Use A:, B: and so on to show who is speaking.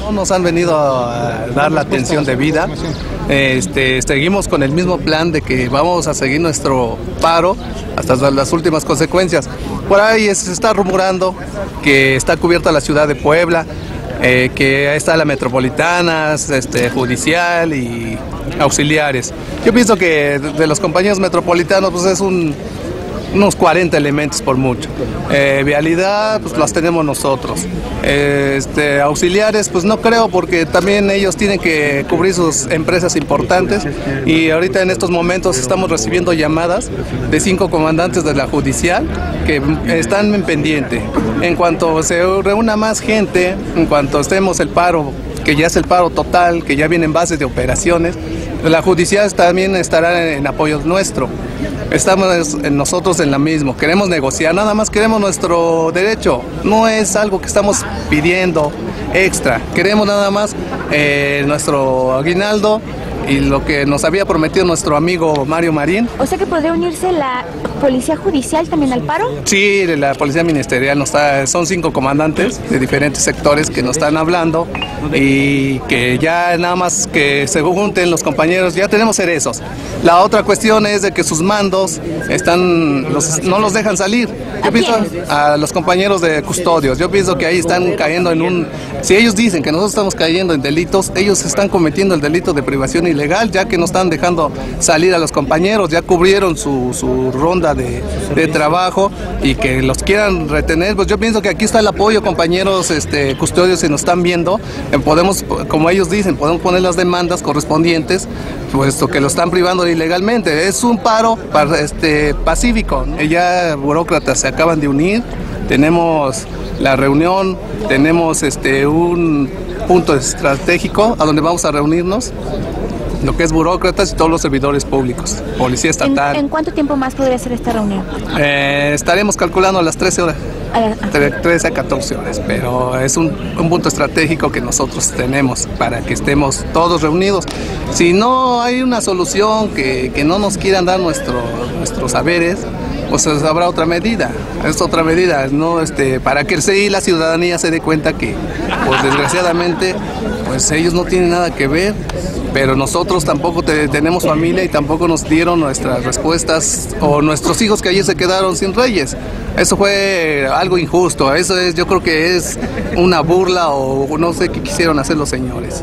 A: No nos han venido a dar la atención debida. Este, seguimos con el mismo plan de que vamos a seguir nuestro paro hasta las últimas consecuencias. Por ahí se está rumorando que está cubierta la ciudad de Puebla, eh, que ahí está la metropolitana, este, judicial y auxiliares. Yo pienso que de los compañeros metropolitanos pues es un unos 40 elementos por mucho. Eh, vialidad, pues las tenemos nosotros. este, auxiliares, pues no creo porque también ellos tienen que cubrir sus empresas importantes y ahorita en estos momentos estamos recibiendo llamadas de cinco comandantes de la judicial que están en pendiente. En cuanto se reúna más gente, en cuanto estemos el paro, que ya es el paro total, que ya vienen bases de operaciones, la judicial también estará en apoyo nuestro. Estamos nosotros en la misma. Queremos negociar, nada más queremos nuestro derecho. No es algo que estamos pidiendo extra. Queremos nada más eh, nuestro aguinaldo y lo que nos había prometido nuestro amigo Mario Marín.
B: O sea que podría unirse la policía judicial también al paro.
A: Sí, la policía ministerial nos está, son cinco comandantes de diferentes sectores que nos están hablando y que ya nada más que se junten los compañeros, ya tenemos cerezos. La otra cuestión es de que sus mandos están, no los dejan salir. Yo pienso a los compañeros de custodios, yo pienso que ahí están cayendo en un, si ellos dicen que nosotros estamos cayendo en delitos, ellos están cometiendo el delito de privación ilegal, ya que no están dejando salir a los compañeros, ya cubrieron su, su ronda de, de, trabajo y que los quieran retener, pues yo pienso que aquí está el apoyo, compañeros este, custodios, si nos están viendo, eh, podemos, como ellos dicen, podemos poner las demandas correspondientes, puesto que lo están privando ilegalmente. Es un paro este, pacífico. Ya burócratas se acaban de unir, tenemos la reunión, tenemos este, un punto estratégico a donde vamos a reunirnos lo que es burócratas y todos los servidores públicos, policía estatal.
B: ¿En, cuánto tiempo más podría ser esta reunión?
A: Eh, estaremos calculando a las 13 horas, de 13 a 14 horas, pero es un, un, punto estratégico que nosotros tenemos para que estemos todos reunidos. Si no hay una solución que, que no nos quieran dar nuestro, nuestros saberes, pues habrá otra medida, es otra medida, no este, para que el la ciudadanía se dé cuenta que, pues desgraciadamente, pues ellos no tienen nada que ver, pero nosotros tampoco tenemos familia y tampoco nos dieron nuestras respuestas o nuestros hijos que ayer se quedaron sin reyes. Eso fue algo injusto, eso es, yo creo que es una burla o no sé qué quisieron hacer los señores.